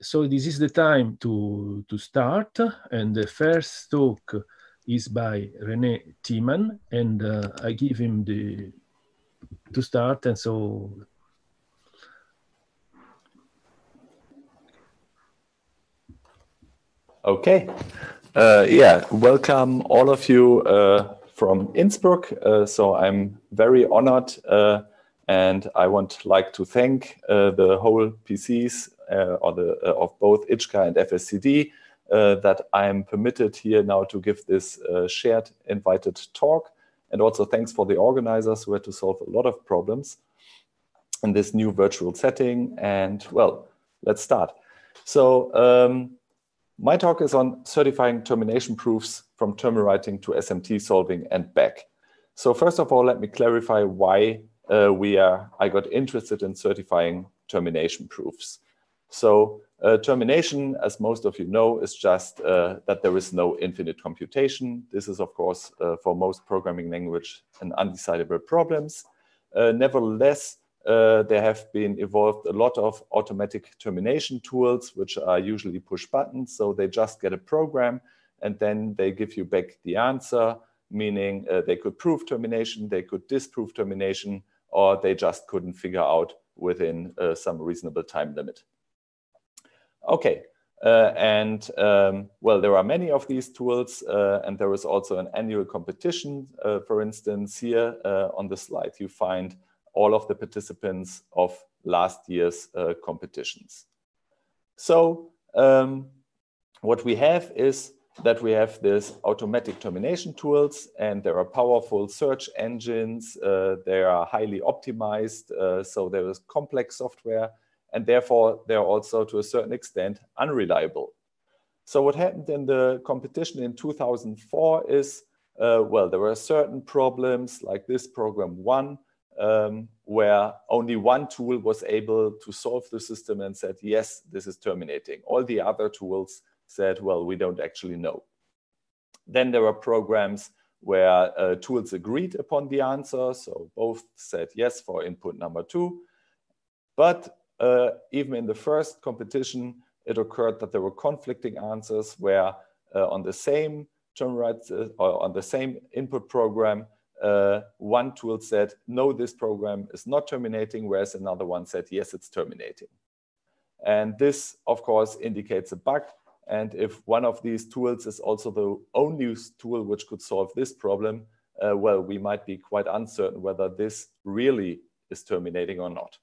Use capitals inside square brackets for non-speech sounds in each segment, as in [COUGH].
so this is the time to, to start. And the first talk is by René Thiemann. And uh, I give him the to start. And so Okay. Uh, yeah, welcome all of you uh, from Innsbruck. Uh, so I'm very honored uh, and I want like to thank uh, the whole PCs or the of both IJCAR and FSCD that I'm permitted here now to give this shared invited talk. And also thanks for the organizers who had to solve a lot of problems in this new virtual setting. And well, let's start. So um, my talk is on certifying termination proofs from term rewriting to SMT solving and back. So first of all, let me clarify why uh, we are, I got interested in certifying termination proofs. So uh, termination, as most of you know, is just uh, that there is no infinite computation. This is, of course, uh, for most programming language, an undecidable problems. Uh, nevertheless, uh, there have been evolved a lot of automatic termination tools, which are usually push buttons. So they just get a program and then they give you back the answer, meaning uh, they could prove termination, they could disprove termination, or they just couldn't figure out within some reasonable time limit. Okay, uh, and um, well, there are many of these tools, uh, and there is also an annual competition. Uh, for instance, here uh, on the slide, you find all of the participants of last year's uh, competitions. So um, what we have is that we have this automatic termination tools and there are powerful search engines. Uh, they are highly optimized. So there is complex software and therefore they're also to a certain extent unreliable. So what happened in the competition in 2004 is, uh, well, there were certain problems like this program one, um, where only one tool was able to solve the system and said, yes, this is terminating. All the other tools said, well, we don't actually know. Then there were programs where uh, tools agreed upon the answer. So both said yes for input number two. But uh, even in the first competition, it occurred that there were conflicting answers where uh, on the same term rights uh, or on the same input program, uh, one tool said, no, this program is not terminating, whereas another one said, yes, it's terminating. And this, of course, indicates a bug. And if one of these tools is also the only tool which could solve this problem, uh, well, we might be quite uncertain whether this really is terminating or not.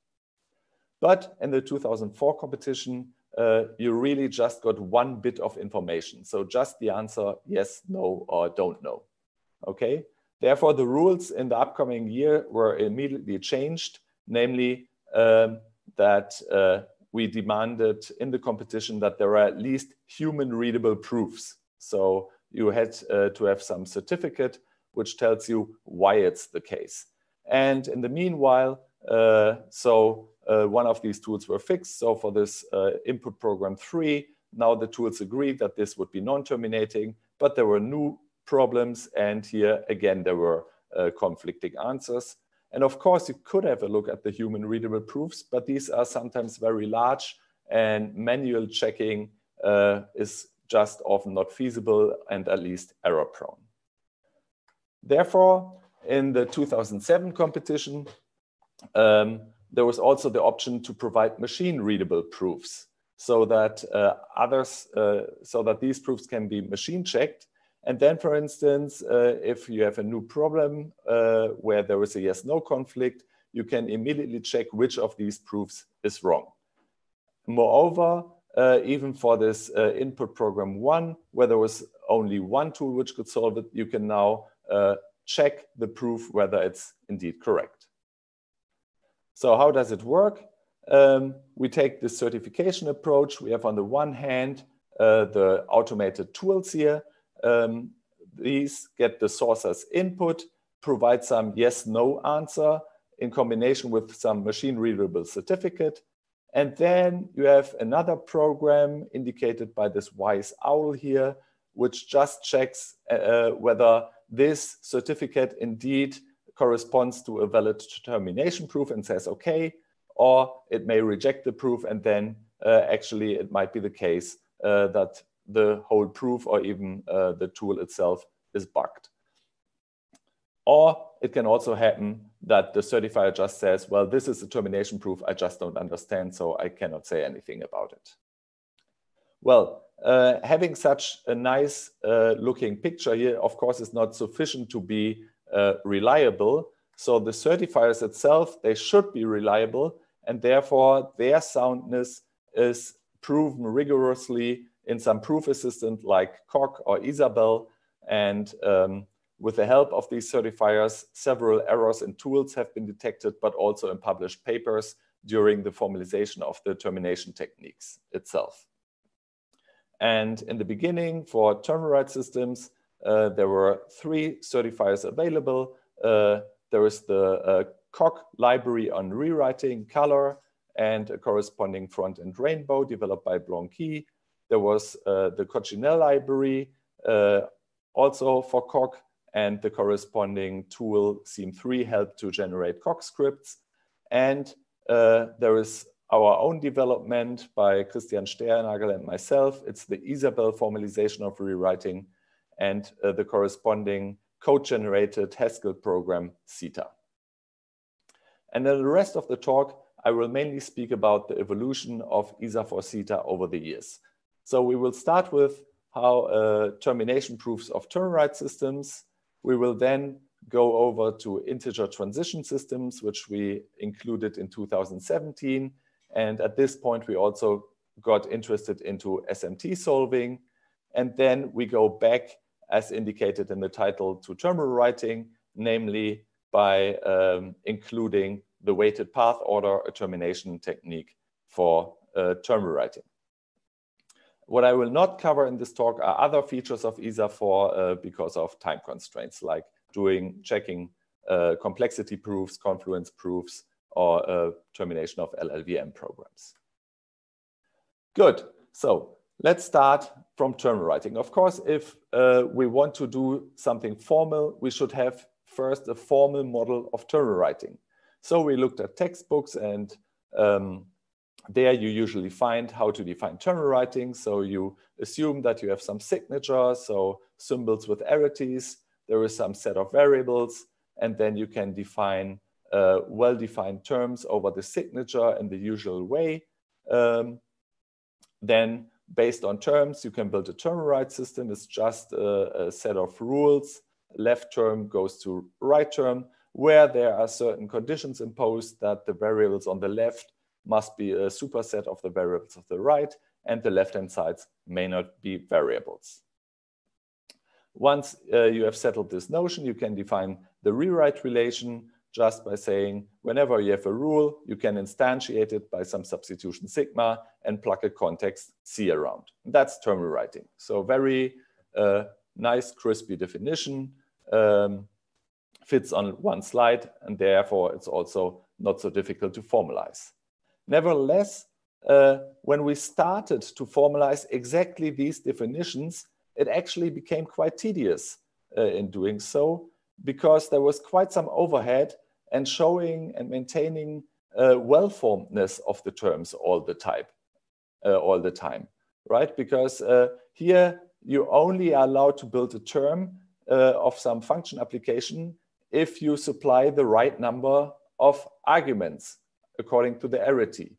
But in the 2004 competition, uh, you really just got one bit of information. So just the answer, yes, no, or don't know. Okay. Therefore, the rules in the upcoming year were immediately changed, namely um, that uh, we demanded in the competition that there are at least human readable proofs. So you had uh, to have some certificate which tells you why it's the case. And in the meanwhile, uh, so uh, one of these tools were fixed. So for this uh, input program three, now the tools agreed that this would be non-terminating, but there were new problems. And here again, there were uh, conflicting answers. And of course, you could have a look at the human readable proofs, but these are sometimes very large and manual checking uh, is just often not feasible and at least error prone. Therefore, in the 2007 competition, um, there was also the option to provide machine readable proofs so that uh, others, uh, so that these proofs can be machine checked and then, for instance, uh, if you have a new problem uh, where there is a yes-no conflict, you can immediately check which of these proofs is wrong. Moreover, uh, even for this uh, input program one, where there was only one tool which could solve it, you can now check the proof whether it's indeed correct. So how does it work? Um, we take the certification approach. We have on the one hand, uh, the automated tools here, um, these get the source as input, provide some yes, no answer in combination with some machine readable certificate. And then you have another program indicated by this wise owl here, which just checks uh, uh whether this certificate indeed corresponds to a valid termination proof and says, okay, or it may reject the proof and then uh, actually it might be the case uh, that the whole proof or even uh, the tool itself is bugged. Or it can also happen that the certifier just says, well, this is a termination proof. I just don't understand, so I cannot say anything about it. Well, uh, having such a nice uh, looking picture here, of course, is not sufficient to be reliable. So the certifiers itself, they should be reliable, and therefore their soundness is proven rigorously in some proof assistant like Coq or Isabelle. And um, with the help of these certifiers, several errors in tools have been detected, but also in published papers during the formalization of the termination techniques itself. And in the beginning, for term rewrite systems, uh, there were three certifiers available. Uh, there is the uh, Coq library on rewriting CoLoR and a corresponding front-end rainbow developed by Blanqui. There was uh, the Coccinelle library, uh, also for Coq, and the corresponding tool CiME3 helped to generate Coq scripts. And uh, there is our own development by Christian Sternagel and myself. It's the Isabelle formalization of rewriting and uh, the corresponding code-generated Haskell program, CETA. And then the rest of the talk, I will mainly speak about the evolution of ISAFOR CETA over the years. So we will start with how uh, termination proofs of rewrite systems. We will then go over to integer transition systems, which we included in 2017. And at this point, we also got interested into SMT solving. And then we go back, as indicated in the title, to term rewriting, namely by um, including the weighted path order, a termination technique for uh, term rewriting. What I will not cover in this talk are other features of ISAFOR uh, because of time constraints, like doing checking uh, complexity proofs, confluence proofs, or uh, termination of LLVM programs. Good. So let's start from term rewriting. Of course, if uh, we want to do something formal, we should have first a formal model of term rewriting. So we looked at textbooks and um, there you usually find how to define term rewriting. So you assume that you have some signature, so symbols with arities. There is some set of variables, and then you can define uh, well-defined terms over the signature in the usual way. Um, then based on terms, you can build a term rewrite system. It's just a, a set of rules. Left term goes to right term, where there are certain conditions imposed that the variables on the left must be a superset of the variables of the right, and the left-hand sides may not be variables. Once uh, you have settled this notion, you can define the rewrite relation just by saying, whenever you have a rule, you can instantiate it by some substitution sigma and plug a context C around. That's term rewriting. So very uh, nice, crispy definition, um, fits on one slide, and therefore it's also not so difficult to formalize. Nevertheless, uh, when we started to formalize exactly these definitions, it actually became quite tedious uh, in doing so because there was quite some overhead and showing and maintaining uh, well-formedness of the terms all the time, uh, all the time, right? Because uh, here you only are allowed to build a term uh, of some function application if you supply the right number of arguments according to the arity.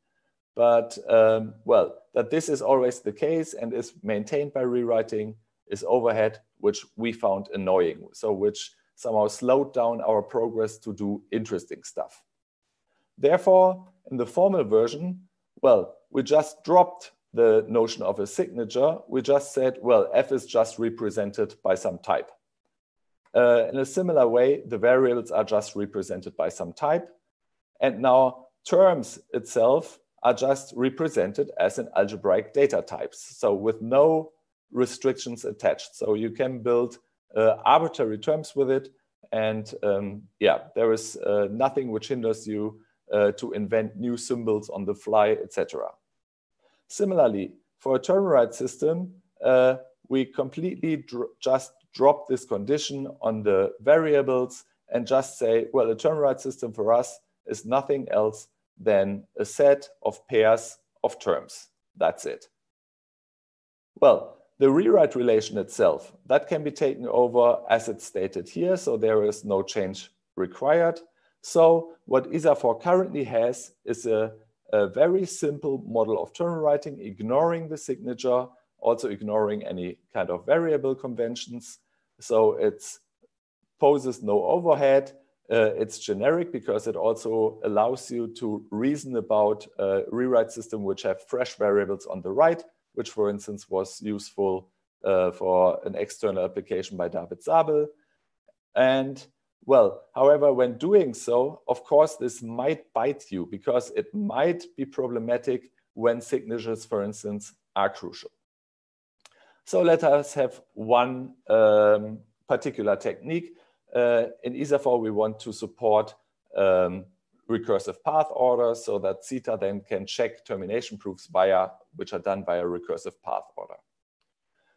But um, well, that this is always the case and is maintained by rewriting is overhead, which we found annoying. So which somehow slowed down our progress to do interesting stuff. Therefore, in the formal version, well, we just dropped the notion of a signature. We just said, well, f is just represented by some type. Uh, in a similar way, the variables are just represented by some type. And now terms itself are just represented as an algebraic data types. So with no restrictions attached. So you can build arbitrary terms with it. And um, yeah, there is uh, nothing which hinders you uh, to invent new symbols on the fly, etc. Similarly, for a term rewrite system, uh, we completely dr just drop this condition on the variables and just say, well, a term rewrite system for us is nothing else than a set of pairs of terms. That's it. Well, the rewrite relation itself, that can be taken over as it's stated here. So there is no change required. So what ISAFOR currently has is a, a very simple model of term rewriting, ignoring the signature, also ignoring any kind of variable conventions. So it poses no overhead. Uh, it's generic because it also allows you to reason about a rewrite system which have fresh variables on the right, which for instance was useful uh, for an external application by David Zabel. And well, however, when doing so, of course, this might bite you because it might be problematic when signatures, for instance, are crucial. So let us have one um, particular technique. Uh, in ISAFOR, we want to support um, recursive path order so that CETA then can check termination proofs via, which are done via recursive path order.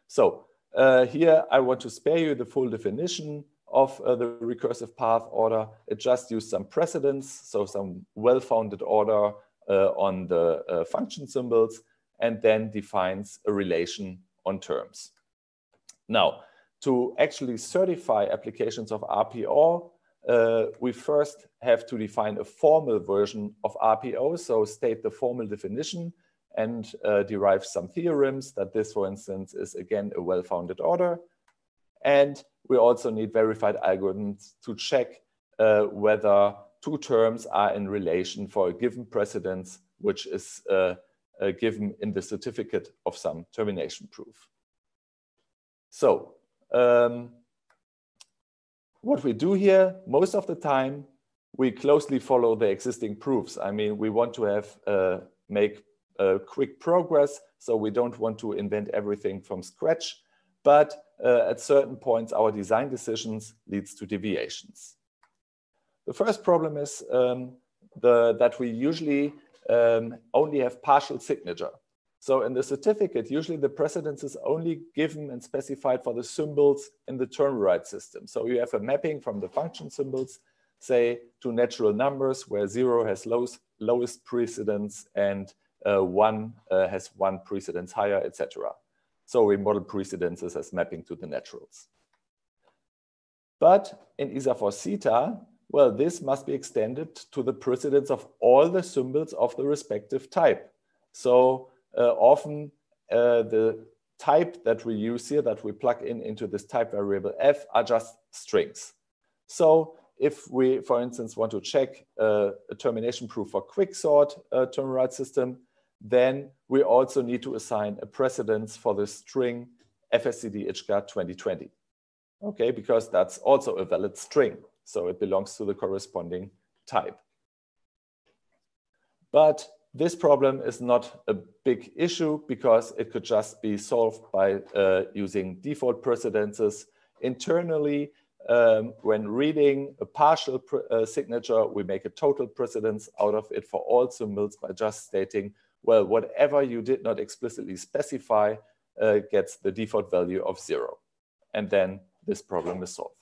So uh, here I want to spare you the full definition of uh, the recursive path order. It just used some precedence, so some well-founded order uh, on the uh, function symbols, and then defines a relation on terms. Now, to actually certify applications of RPO, uh, we first have to define a formal version of RPO, so state the formal definition and uh, derive some theorems that this, for instance, is again a well-founded order. And we also need verified algorithms to check uh, whether two terms are in relation for a given precedence, which is uh, uh, given in the certificate of some termination proof. So um, what we do here, most of the time, we closely follow the existing proofs. I mean, we want to have uh, make uh, quick progress, so we don't want to invent everything from scratch. But uh, at certain points, our design decisions leads to deviations. The first problem is um, the, that we usually um, only have partial signature. So in the certificate, usually the precedence is only given and specified for the symbols in the term rewrite system. So you have a mapping from the function symbols, say, to natural numbers where zero has lowest, lowest precedence and uh, one uh, has one precedence higher, etc. So we model precedences as mapping to the naturals. But in ISAFOR CETA, well, this must be extended to the precedence of all the symbols of the respective type. So often uh, the type that we use here that we plug in into this type variable f are just strings. So if we, for instance, want to check uh, a termination proof for quicksort uh, term system, then we also need to assign a precedence for the string FSCD IJCAR 2020. Okay, because that's also a valid string. So it belongs to the corresponding type. But this problem is not a big issue because it could just be solved by uh, using default precedences. Internally, um, when reading a partial uh, signature, we make a total precedence out of it for all symbols by just stating, well, whatever you did not explicitly specify uh, gets the default value of zero. And then this problem is solved.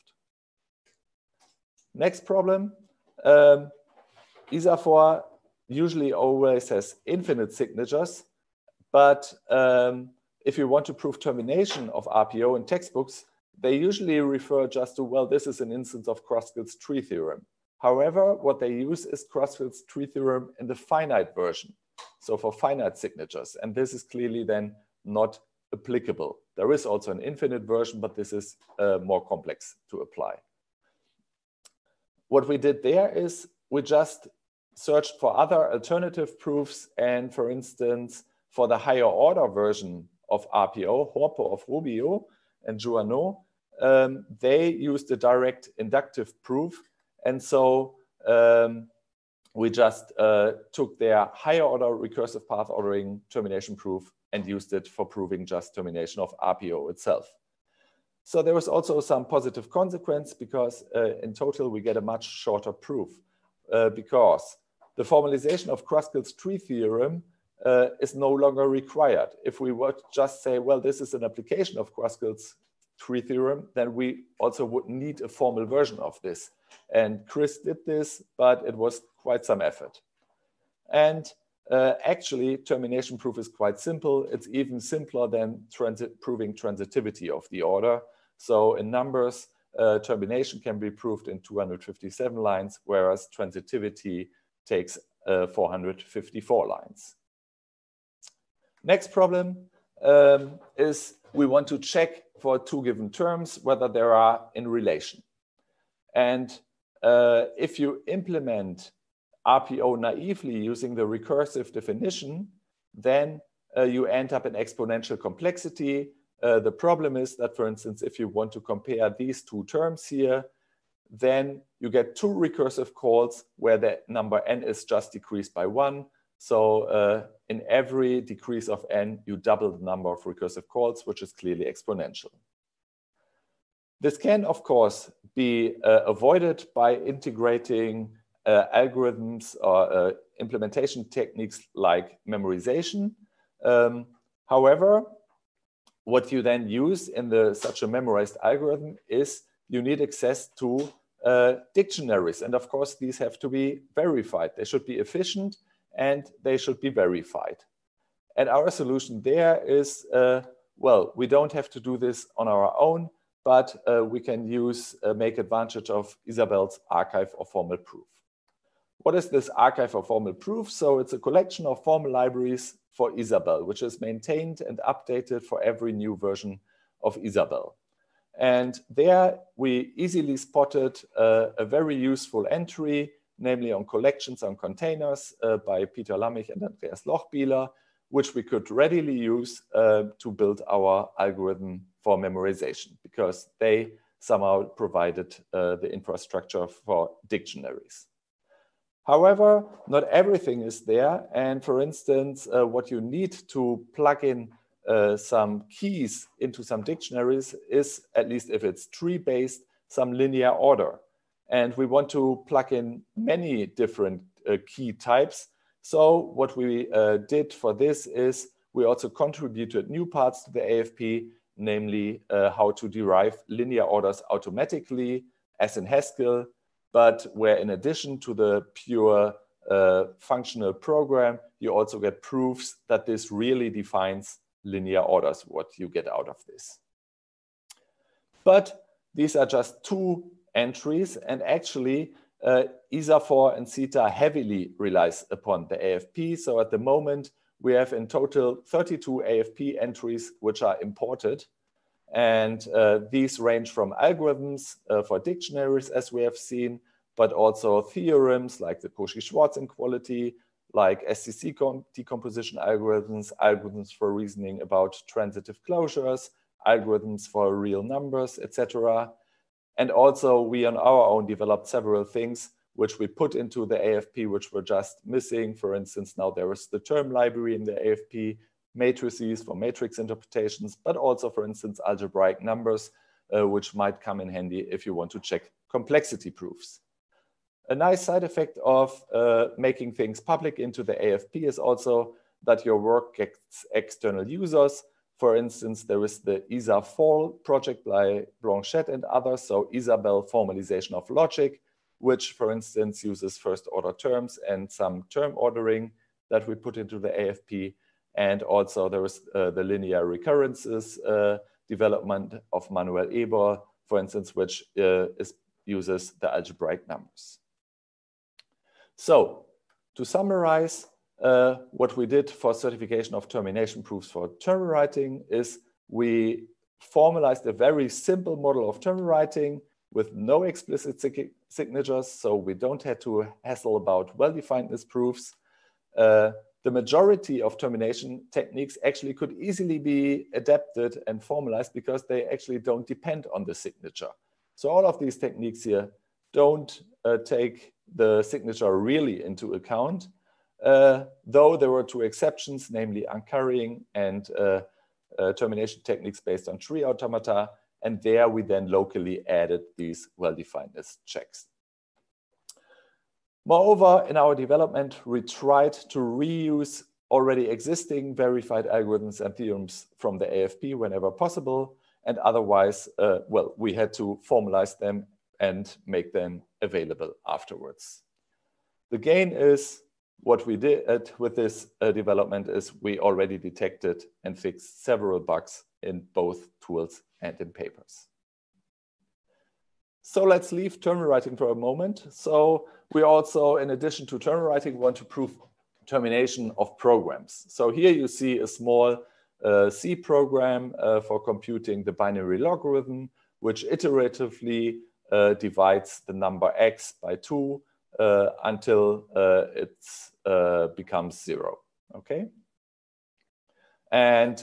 Next problem, um, ISAFOR usually always has infinite signatures, but um, if you want to prove termination of RPO in textbooks, they usually refer just to, well, this is an instance of Kruskal's tree theorem. However, what they use is Kruskal's tree theorem in the finite version. So for finite signatures, and this is clearly then not applicable. There is also an infinite version, but this is uh, more complex to apply. What we did there is we just searched for other alternative proofs. And for instance, for the higher order version of RPO, Horpo of Rubio and Jouannaud, um, they used a direct inductive proof. And so um, we just uh, took their higher order recursive path ordering termination proof and used it for proving just termination of RPO itself. So there was also some positive consequence because uh, in total we get a much shorter proof uh, because the formalization of Kruskal's tree theorem uh, is no longer required. If we would just say, well, this is an application of Kruskal's tree theorem, then we also would need a formal version of this. And Chris did this, but it was quite some effort. And uh, actually termination proof is quite simple. It's even simpler than proving transitivity of the order. So in numbers, uh, termination can be proved in 257 lines, whereas transitivity takes uh, 454 lines. Next problem um, is we want to check for two given terms whether they are in relation. And uh, if you implement RPO naively using the recursive definition, then uh, you end up in exponential complexity. Uh, the problem is that, for instance, if you want to compare these two terms here, then you get two recursive calls where the number n is just decreased by one. So uh, in every decrease of n, you double the number of recursive calls, which is clearly exponential. This can, of course, be uh, avoided by integrating uh, algorithms or uh, implementation techniques like memorization. Um, however, what you then use in the, such a memorized algorithm is you need access to uh, dictionaries. And of course, these have to be verified. They should be efficient and they should be verified. And our solution there is, uh, well, we don't have to do this on our own, but uh, we can use, uh, make advantage of Isabelle's archive of formal proof. What is this archive of formal proof? So it's a collection of formal libraries for Isabelle, which is maintained and updated for every new version of Isabelle. And there we easily spotted uh, a very useful entry, namely on collections on containers uh, by Peter Lammich and Andreas Lochbihler, which we could readily use uh, to build our algorithm for memorization because they somehow provided uh, the infrastructure for dictionaries. However, not everything is there. And for instance, uh, what you need to plug in uh, some keys into some dictionaries is, at least if it's tree-based, some linear order. And we want to plug in many different uh, key types. So what we uh, did for this is we also contributed new parts to the AFP, namely uh, how to derive linear orders automatically, as in Haskell, but where in addition to the pure uh, functional program, you also get proofs that this really defines linear orders, what you get out of this. But these are just two entries, and actually, uh, ISAFOR and CETA heavily relies upon the AFP. So at the moment, we have in total 32 AFP entries which are imported. And uh, these range from algorithms uh, for dictionaries, as we have seen, but also theorems like the Cauchy-Schwarz inequality, like SCC decomposition algorithms, algorithms for reasoning about transitive closures, algorithms for real numbers, etc. And also we on our own developed several things which we put into the AFP, which were just missing. For instance, now there is the term library in the AFP, matrices for matrix interpretations, but also, for instance, algebraic numbers, uh, which might come in handy if you want to check complexity proofs. A nice side effect of uh, making things public into the AFP is also that your work gets external users. For instance, there is the IsaFoL project by Blanchette and others, so Isabelle formalization of logic, which, for instance, uses first order terms and some term ordering that we put into the AFP. And also there is uh, the linear recurrences uh, development of Manuel Eberl, for instance, which uh, is, uses the algebraic numbers. So to summarize, uh, what we did for certification of termination proofs for term rewriting is we formalized a very simple model of term rewriting with no explicit signatures, so we don't have to hassle about well-definedness proofs. Uh, the majority of termination techniques actually could easily be adapted and formalized because they actually don't depend on the signature. So all of these techniques here don't uh, take the signature really into account, uh, though there were two exceptions, namely uncurrying and uh, uh, termination techniques based on tree automata. And there we then locally added these well-definedness checks. Moreover, in our development, we tried to reuse already existing verified algorithms and theorems from the AFP whenever possible. And otherwise, uh, well, we had to formalize them and make them available afterwards. The gain is, what we did with this uh, development is we already detected and fixed several bugs in both tools and in papers. So let's leave term rewriting for a moment. So we also, in addition to term rewriting, want to prove termination of programs. So here you see a small uh, C program uh, for computing the binary logarithm, which iteratively uh, divides the number x by 2 uh, until uh, it uh, becomes 0. Okay? And,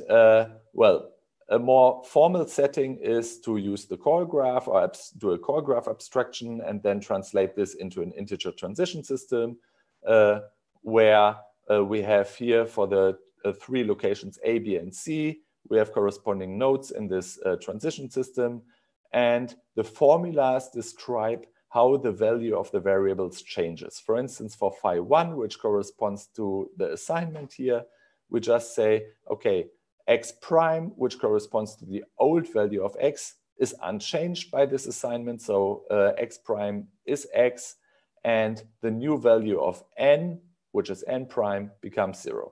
well, a more formal setting is to use the call graph or do a call graph abstraction and then translate this into an integer transition system where we have here for the uh, three locations A, B, and C. We have corresponding nodes in this uh, transition system. And the formulas describe how the value of the variables changes. For instance, for phi 1, which corresponds to the assignment here, we just say, okay, x prime, which corresponds to the old value of x, is unchanged by this assignment. So uh, x prime is x, and the new value of n, which is n prime, becomes zero.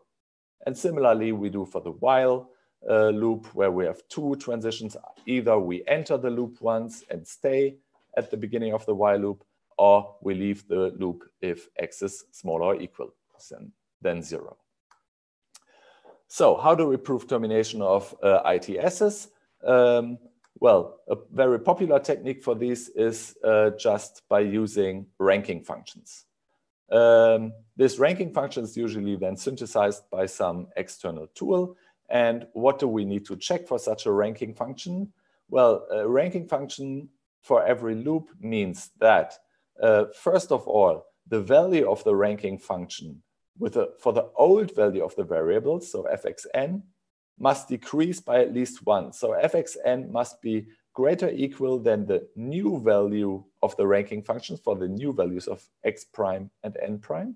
And similarly, we do for the while uh, loop where we have two transitions. Either we enter the loop once and stay at the beginning of the while loop, or we leave the loop if x is smaller or equal than, than zero. So how do we prove termination of uh, ITSs? Um, well, a very popular technique for this is uh, just by using ranking functions. Um, this ranking function is usually then synthesized by some external tool. And what do we need to check for such a ranking function? Well, a ranking function for every loop means that, uh, first of all, the value of the ranking function with a, for the old value of the variable, so fxn, must decrease by at least one. So fxn must be greater equal than the new value of the ranking functions for the new values of x prime and n prime,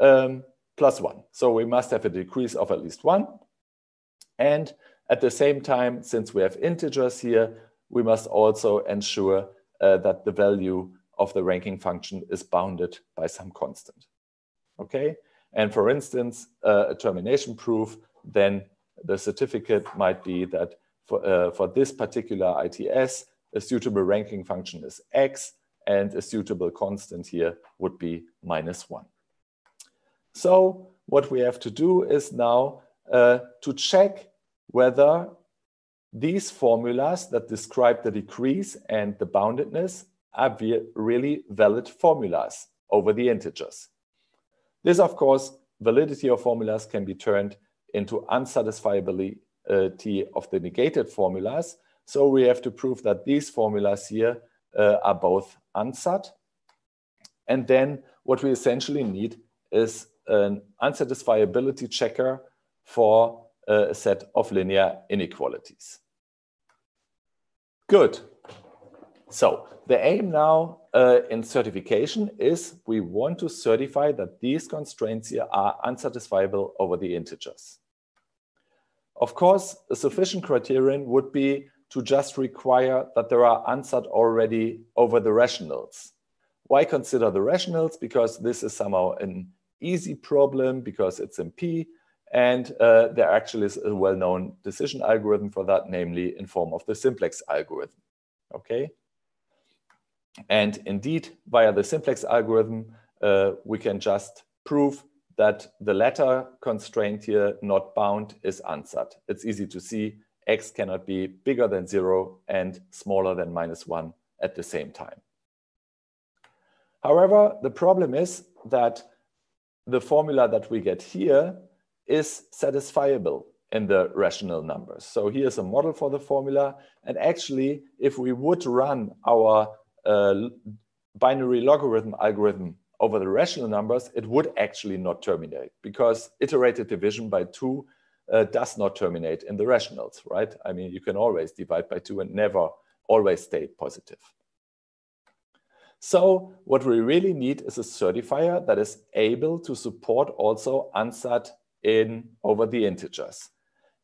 um, plus one. So we must have a decrease of at least one. And at the same time, since we have integers here, we must also ensure uh, that the value of the ranking function is bounded by some constant. Okay, and for instance, uh, a termination proof, then the certificate might be that for, uh, for this particular ITS, a suitable ranking function is x, and a suitable constant here would be minus 1. So what we have to do is now uh, to check whether these formulas that describe the decrease and the boundedness are really valid formulas over the integers. This, of course, validity of formulas can be turned into unsatisfiably uh, of the negated formulas. So we have to prove that these formulas here uh, are both unsat. And then what we essentially need is an unsatisfiability checker for uh, a set of linear inequalities. Good. So the aim now uh, in certification is we want to certify that these constraints here are unsatisfiable over the integers. Of course, a sufficient criterion would be to just require that there are unsat already over the rationals. Why consider the rationals? Because this is somehow an easy problem because it's in P and uh, there actually is a well-known decision algorithm for that, namely in form of the simplex algorithm, okay? And indeed, via the simplex algorithm, uh, we can just prove that the latter constraint here, not bound, is unsat. It's easy to see x cannot be bigger than zero and smaller than minus one at the same time. However, the problem is that the formula that we get here is satisfiable in the rational numbers. So here's a model for the formula. And actually, if we would run our uh, binary logarithm algorithm over the rational numbers, it would actually not terminate because iterated division by two uh, does not terminate in the rationals, right? I mean, you can always divide by two and never always stay positive. So what we really need is a certifier that is able to support also unsat in over the integers.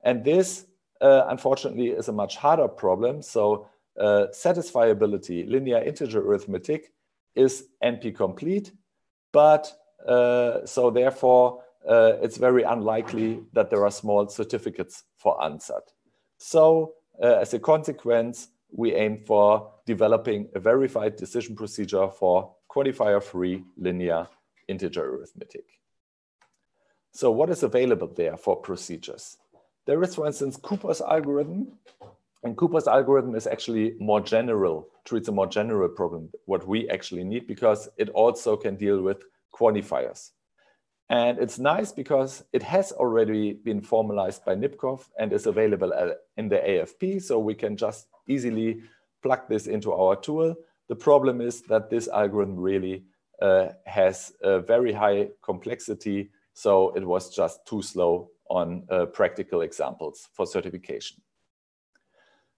And this, uh, unfortunately, is a much harder problem. So uh, satisfiability, linear integer arithmetic, is NP complete but Uh, so therefore, uh, it's very unlikely that there are small certificates for unsat. So uh, as a consequence, we aim for developing a verified decision procedure for quantifier-free linear integer arithmetic. So what is available there for procedures? There is, for instance, Cooper's algorithm. And Cooper's algorithm is actually more general, treats a more general problem, what we actually need, because it also can deal with quantifiers. And it's nice because it has already been formalized by Nipkow and is available uh, in the AFP. So we can just easily plug this into our tool. The problem is that this algorithm really uh, has a very high complexity. So it was just too slow on uh, practical examples for certification.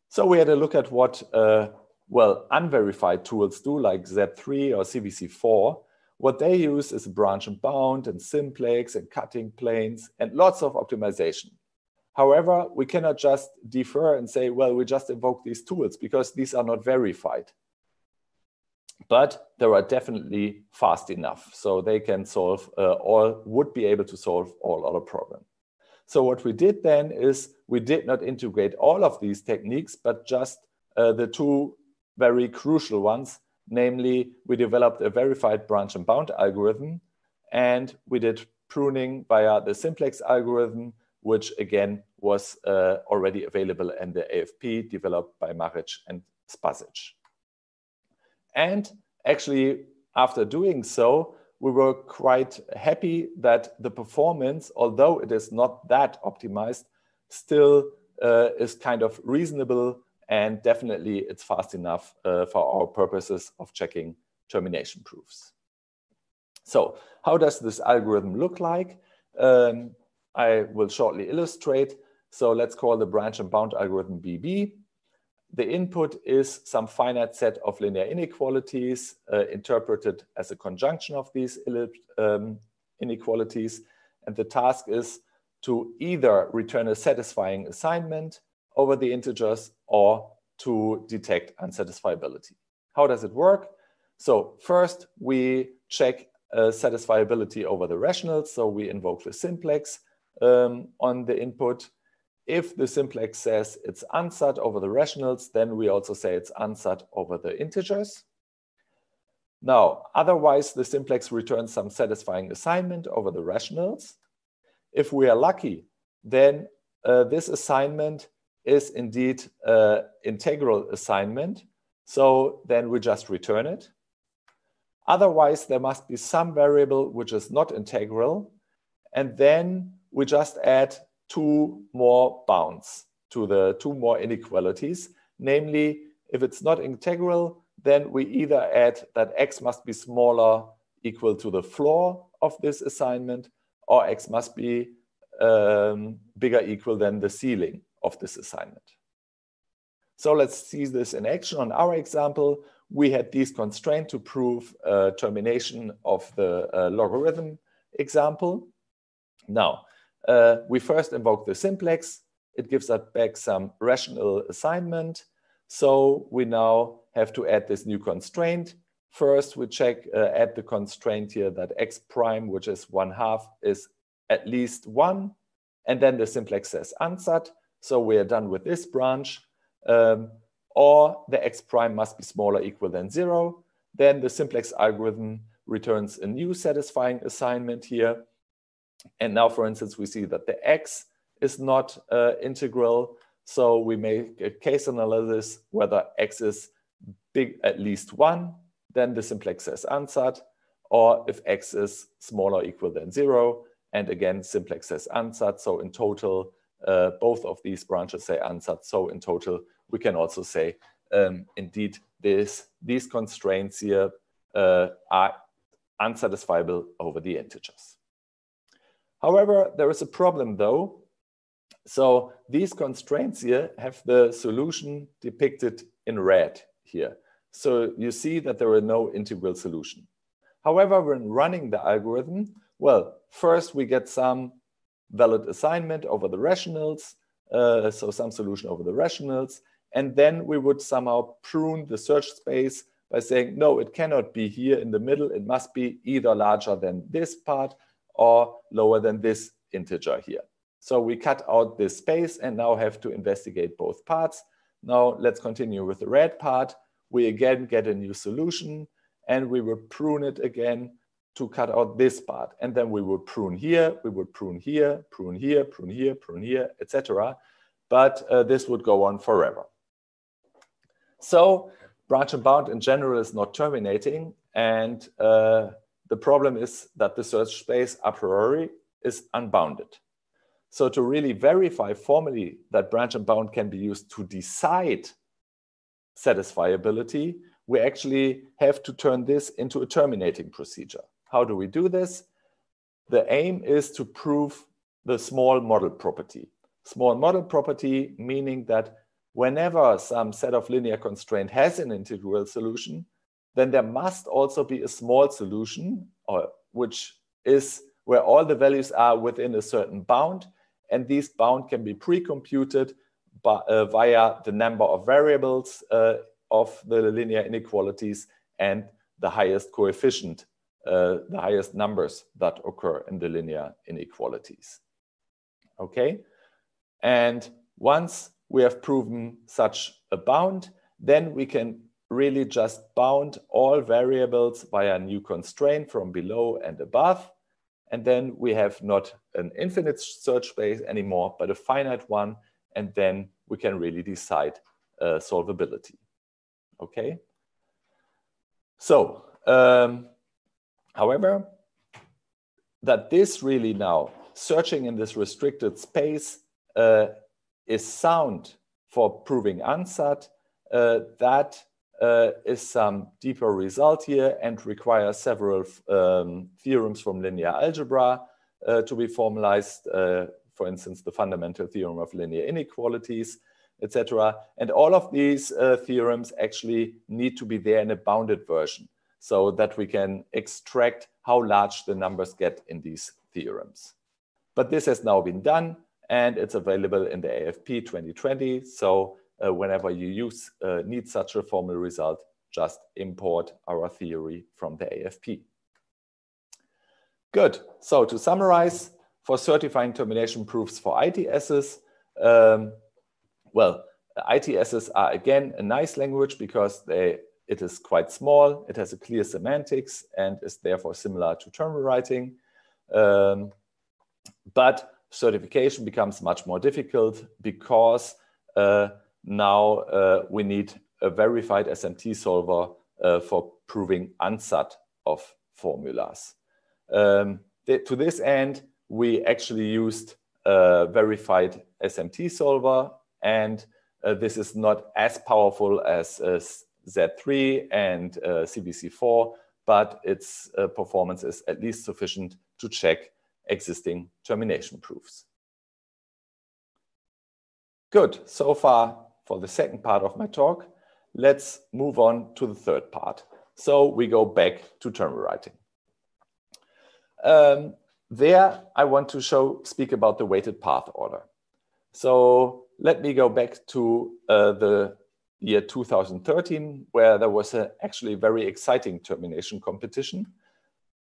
So we had a look at what, uh, well, unverified tools do like Z3 or CVC4. What they use is branch and bound and simplex and cutting planes and lots of optimization. However, we cannot just defer and say, well, we just invoke these tools because these are not verified. But they are definitely fast enough. So they can solve uh, all, would be able to solve all other problems. So what we did then is we did not integrate all of these techniques, but just uh, the two very crucial ones. Namely, we developed a verified branch and bound algorithm, and we did pruning via the simplex algorithm, which again was uh, already available in the AFP developed by Maric and Spasic. And actually, after doing so, we were quite happy that the performance, although it is not that optimized, still uh, is kind of reasonable and definitely it's fast enough uh, for our purposes of checking termination proofs. So how does this algorithm look like? Um, I will shortly illustrate. So let's call the branch and bound algorithm BB the input is some finite set of linear inequalities uh, interpreted as a conjunction of these um, inequalities. And the task is to either return a satisfying assignment over the integers or to detect unsatisfiability. How does it work? So first we check uh, satisfiability over the rationals. So we invoke the simplex um, on the input if the simplex says it's unsat over the rationals, then we also say it's unsat over the integers. Now, otherwise, the simplex returns some satisfying assignment over the rationals. If we are lucky, then uh, this assignment is indeed uh, integral assignment. So then we just return it. Otherwise, there must be some variable which is not integral. And then we just add two more bounds to the two more inequalities. Namely, if it's not integral, then we either add that x must be smaller equal to the floor of this assignment, or x must be um, bigger equal than the ceiling of this assignment. So let's see this in action. On our example, we had these constraints to prove uh, termination of the uh, logarithm example. Now, uh, we first invoke the simplex. It gives us back some rational assignment. So we now have to add this new constraint. First, we check, uh, add the constraint here that x prime, which is one half, is at least one. And then the simplex says unsat. So we are done with this branch. Um, or the x prime must be smaller equal than zero. Then the simplex algorithm returns a new satisfying assignment here. And now, for instance, we see that the x is not uh, integral. So we make a case analysis whether x is big at least one, then the simplex says unsat, or if x is smaller equal than zero, and again, simplex says unsat. So in total, uh, both of these branches say unsat. So in total, we can also say, um, indeed, this, these constraints here uh, are unsatisfiable over the integers. However, there is a problem though. So these constraints here have the solution depicted in red here. So you see that there are no integral solution. However, when running the algorithm, well, first we get some valid assignment over the rationals, uh, so some solution over the rationals, and then we would somehow prune the search space by saying, no, it cannot be here in the middle. It must be either larger than this part or lower than this integer here. So we cut out this space and now have to investigate both parts. Now let's continue with the red part. We again get a new solution and we will prune it again to cut out this part. And then we would prune here, we would prune here, prune here, prune here, prune here, etc. But uh, this would go on forever. So branch and bound in general is not terminating. And uh, the problem is that the search space a priori is unbounded. So to really verify formally that branch and bound can be used to decide satisfiability, we actually have to turn this into a terminating procedure. How do we do this? The aim is to prove the small model property. Small model property meaning that whenever some set of linear constraint has an integral solution, then there must also be a small solution, or which is where all the values are within a certain bound, and these bound can be pre-computed uh, via the number of variables uh, of the linear inequalities and the highest coefficient, uh, the highest numbers that occur in the linear inequalities. Okay, and once we have proven such a bound, then we can really just bound all variables via a new constraint from below and above. And then we have not an infinite search space anymore, but a finite one. And then we can really decide uh, solvability. Okay. So, um, however, that this really now searching in this restricted space uh, is sound for proving unsat, uh, that uh, is some deeper result here and requires several um, theorems from linear algebra uh, to be formalized. Uh, for instance, the fundamental theorem of linear inequalities, etc. And all of these uh, theorems actually need to be there in a bounded version so that we can extract how large the numbers get in these theorems. But this has now been done and it's available in the AFP 2020. So uh, whenever you use uh, need such a formal result, just import our theory from the AFP. Good. So to summarize, for certifying termination proofs for ITSs, um, well, ITSs are again a nice language because they it is quite small, it has a clear semantics, and is therefore similar to term rewriting. Um, but certification becomes much more difficult because uh, now uh, we need a verified SMT solver uh, for proving unsat of formulas. Um, th to this end, we actually used a verified SMT solver, and uh, this is not as powerful as uh, Z3 and uh, CVC4, but its performance is at least sufficient to check existing termination proofs. Good, so far for the second part of my talk. Let's move on to the third part. So we go back to term rewriting. Um, there, I want to show speak about the weighted path order. So let me go back to uh, the year 2013, where there was a actually very exciting termination competition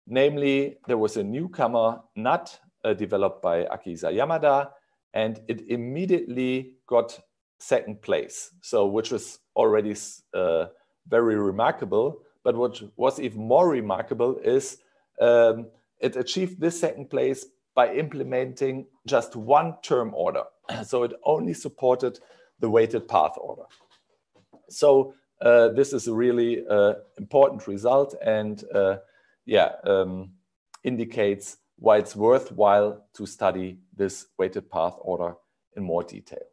Namely, there was a newcomer NaTT, uh, developed by Akihisa Yamada, and it immediately got second place. So, which was already uh, very remarkable. But what was even more remarkable is um, it achieved this second place by implementing just one term order. [CLEARS THROAT] so it only supported the weighted path order. So uh, this is a really uh, important result and uh, yeah, um, indicates why it's worthwhile to study this weighted path order in more detail.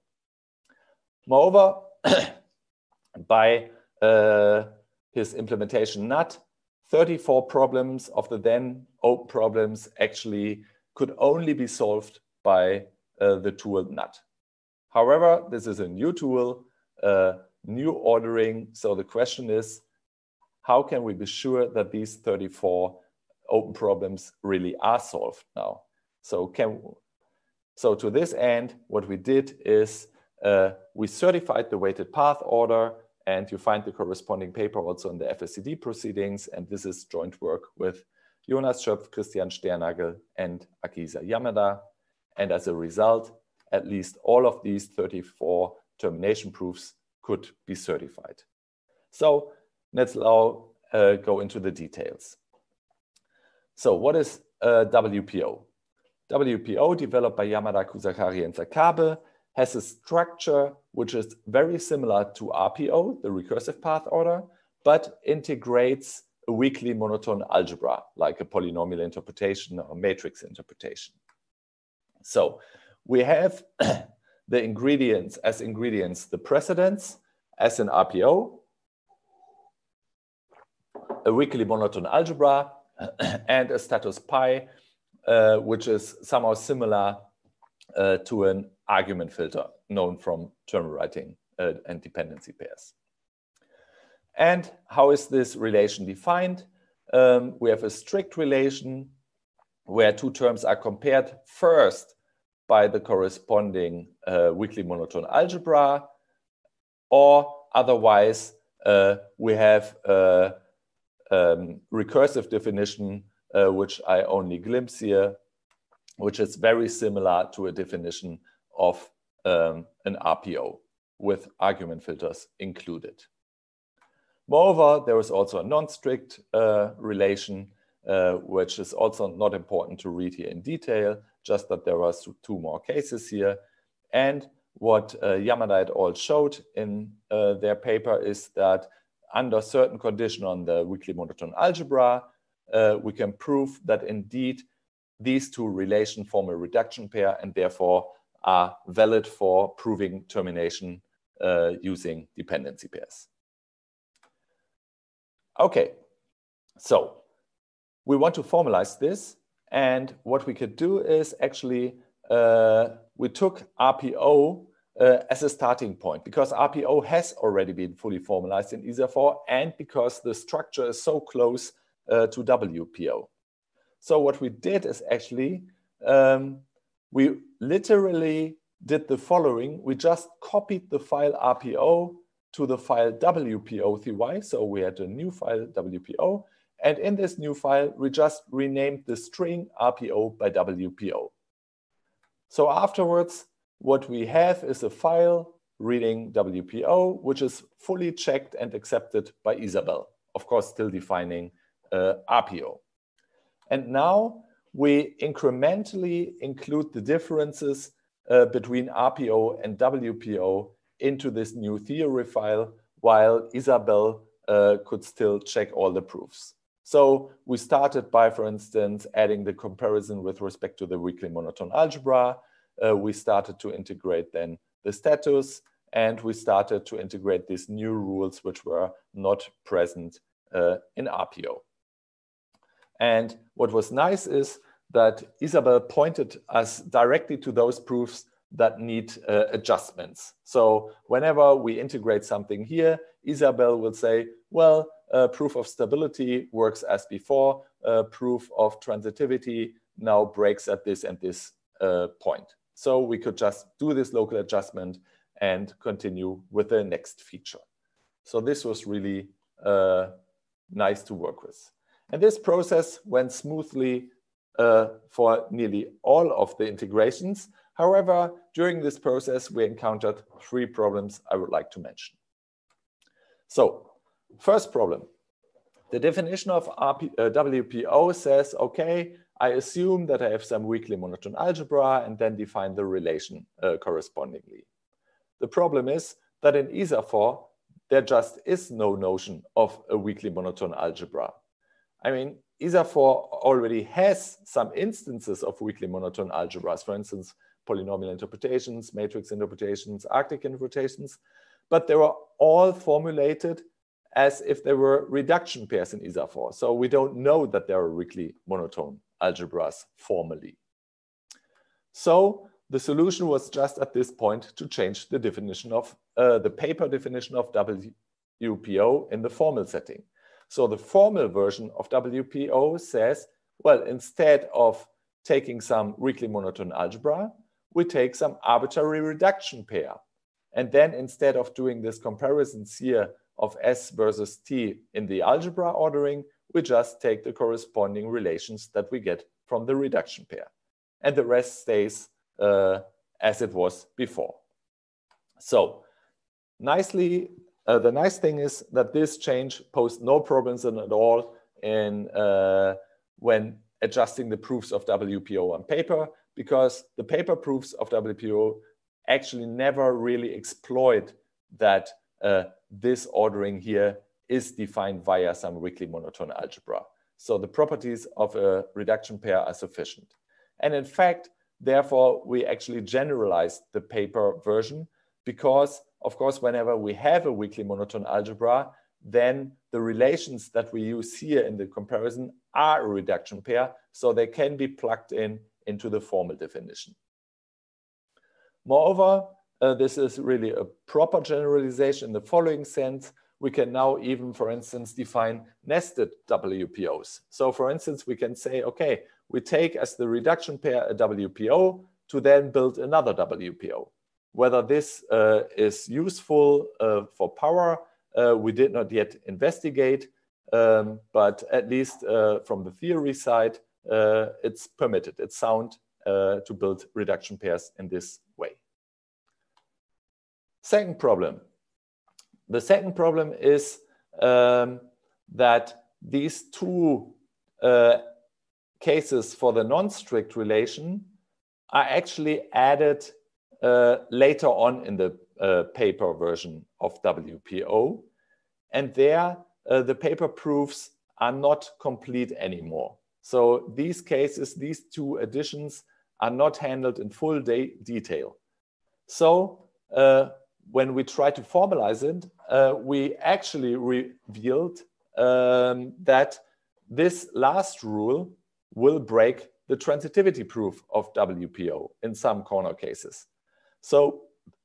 Moreover, [COUGHS] by uh, his implementation NaTT, 34 problems of the then open problems actually could only be solved by uh, the tool NaTT. However, this is a new tool, uh, new ordering. So the question is, how can we be sure that these 34 open problems really are solved now? So can so to this end, what we did is uh, we certified the weighted path order and you find the corresponding paper also in the FSCD proceedings. And this is joint work with Jonas Schöpf, Christian Sternagel, and Akihisa Yamada. And as a result, at least all of these 34 termination proofs could be certified. So let's now uh, go into the details. So what is uh, WPO? WPO, developed by Yamada, Kusakari, and Sakabe, has a structure which is very similar to RPO, the recursive path order, but integrates a weakly monotone algebra, like a polynomial interpretation or matrix interpretation. So we have [CLEARS THROAT] the ingredients as ingredients, the precedence as an RPO, a weakly monotone algebra, [CLEARS THROAT] and a status pi, uh, which is somehow similar uh, to an argument filter known from term rewriting uh, and dependency pairs. And how is this relation defined? Um, we have a strict relation where two terms are compared first by the corresponding uh, weakly monotone algebra, or otherwise uh, we have a um, recursive definition, uh, which I only glimpse here, which is very similar to a definition of um, an RPO with argument filters included. Moreover, there is also a non-strict uh, relation, uh, which is also not important to read here in detail, just that there are two more cases here. And what uh, Yamada et al. showed in uh, their paper is that under certain condition on the weakly monotone algebra, uh, we can prove that indeed these two relations form a reduction pair and therefore are valid for proving termination uh, using dependency pairs. Okay, so we want to formalize this and what we could do is actually, uh, we took RPO uh, as a starting point because RPO has already been fully formalized in IsaFoR and because the structure is so close uh, to WPO. So what we did is actually, um, we literally did the following. We just copied the file RPO to the file WPO So we had a new file WPO and in this new file, we just renamed the string RPO by WPO. So afterwards, what we have is a file reading WPO, which is fully checked and accepted by Isabelle, of course, still defining uh, RPO. And now we incrementally include the differences uh, between RPO and WPO into this new theory file, while Isabelle uh, could still check all the proofs. So we started by, for instance, adding the comparison with respect to the weakly monotone algebra. Uh, we started to integrate then the status, and we started to integrate these new rules which were not present uh, in RPO. And what was nice is that Isabelle pointed us directly to those proofs that need uh, adjustments. So whenever we integrate something here, Isabelle will say, well, uh, proof of stability works as before. Uh, proof of transitivity now breaks at this and this uh, point. So we could just do this local adjustment and continue with the next feature. So this was really uh, nice to work with. And this process went smoothly uh, for nearly all of the integrations. However, during this process, we encountered three problems I would like to mention. So First problem, the definition of RP, uh, WPO says, okay, I assume that I have some weakly monotone algebra and then define the relation uh, correspondingly. The problem is that in IsaFoR, there just is no notion of a weakly monotone algebra. I mean, IsaFoR already has some instances of weakly monotone algebras, for instance, polynomial interpretations, matrix interpretations, arctic interpretations, but they were all formulated as if they were reduction pairs in IsaFoR. So we don't know that there are weakly monotone algebras formally. So the solution was just at this point to change the definition of uh, the paper definition of WPO in the formal setting. So the formal version of WPO says, well, instead of taking some weakly monotone algebra, we take some arbitrary reduction pair. And then instead of doing this comparisons here of S versus T in the algebra ordering, we just take the corresponding relations that we get from the reduction pair. And the rest stays uh, as it was before. So nicely, uh, the nice thing is that this change posed no problems at all in uh, when adjusting the proofs of WPO on paper, because the paper proofs of WPO actually never really exploit that uh, this ordering here is defined via some weakly monotone algebra. So the properties of a reduction pair are sufficient. And in fact, therefore, we actually generalized the paper version because, of course, whenever we have a weakly monotone algebra, then the relations that we use here in the comparison are a reduction pair, so they can be plugged in into the formal definition. Moreover, uh, this is really a proper generalization in the following sense. We can now even, for instance, define nested WPOs. So for instance, we can say, okay, we take as the reduction pair a WPO to then build another WPO. Whether this uh, is useful uh, for power, uh, we did not yet investigate, um, but at least uh, from the theory side, uh, it's permitted, it's sound to build reduction pairs in this way. Second problem. The second problem is um, that these two cases for the non-strict relation are actually added later on in the uh, paper version of WPO. And there, uh, the paper proofs are not complete anymore. So these cases, these two additions are not handled in full de detail. So uh, when we try to formalize it, uh, we actually revealed um, that this last rule will break the transitivity proof of WPO in some corner cases. So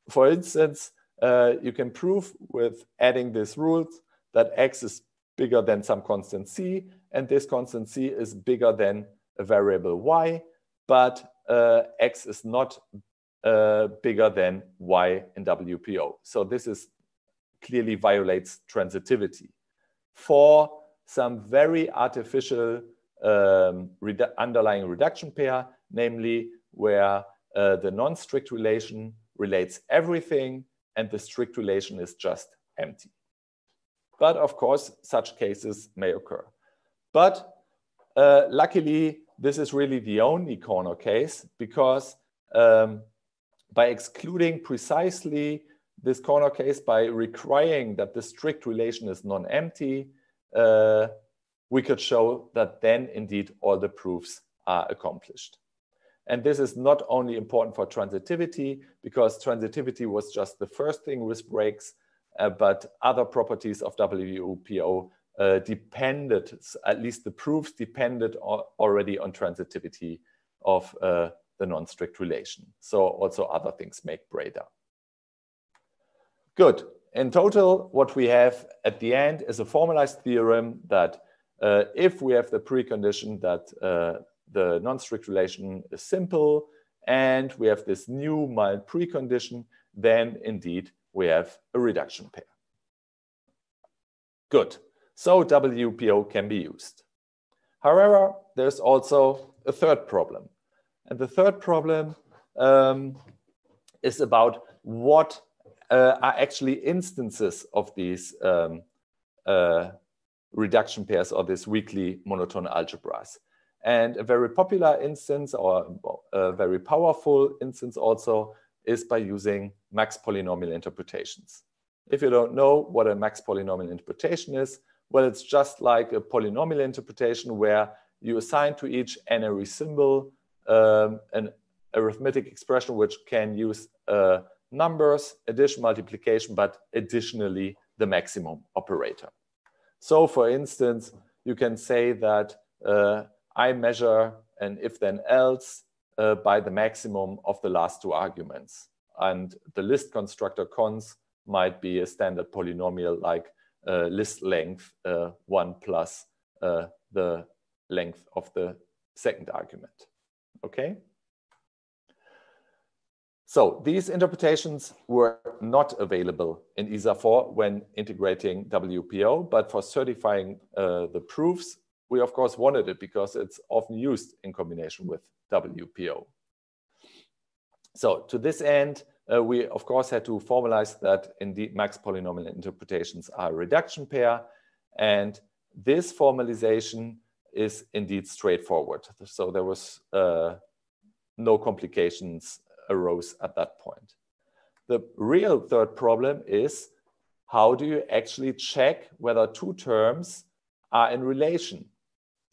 for instance, uh, you can prove with adding this rule that x is bigger than some constant c, and this constant c is bigger than a variable y, but uh, x is not uh, bigger than y in WPO. So this is clearly violates transitivity. For some very artificial um, redu underlying reduction pair, namely where uh, the non-strict relation relates everything and the strict relation is just empty. But of course, such cases may occur. But uh, luckily, this is really the only corner case because um, by excluding precisely this corner case, by requiring that the strict relation is non-empty, uh, we could show that then indeed all the proofs are accomplished. And this is not only important for transitivity, because transitivity was just the first thing with breaks, uh, but other properties of WPO uh, depended, at least the proofs depended already on transitivity of uh, the non-strict relation. So also other things make Breda. Good. In total, what we have at the end is a formalized theorem that uh, if we have the precondition that uh, the non-strict relation is simple and we have this new mild precondition, then indeed we have a reduction pair. Good. So WPO can be used. However, there's also a third problem. And the third problem um, is about what uh, are actually instances of these um, uh, reduction pairs or these weakly monotone algebras. And a very popular instance or a very powerful instance also is by using max polynomial interpretations. If you don't know what a max polynomial interpretation is, well, it's just like a polynomial interpretation where you assign to each n-ary symbol um, an arithmetic expression which can use uh, numbers, addition, multiplication, but additionally the maximum operator. So for instance, you can say that uh, I measure an if then else uh, by the maximum of the last two arguments. And the list constructor cons might be a standard polynomial like uh, list length uh, 1 plus uh, the length of the second argument. Okay? So these interpretations were not available in IsaFoR when integrating WPO, but for certifying uh, the proofs, we of course wanted it because it's often used in combination with WPO. So to this end, uh, we of course had to formalize that indeed max polynomial interpretations are a reduction pair. And this formalization is indeed straightforward. So there was uh, no complications arose at that point. The real third problem is how do you actually check whether two terms are in relation?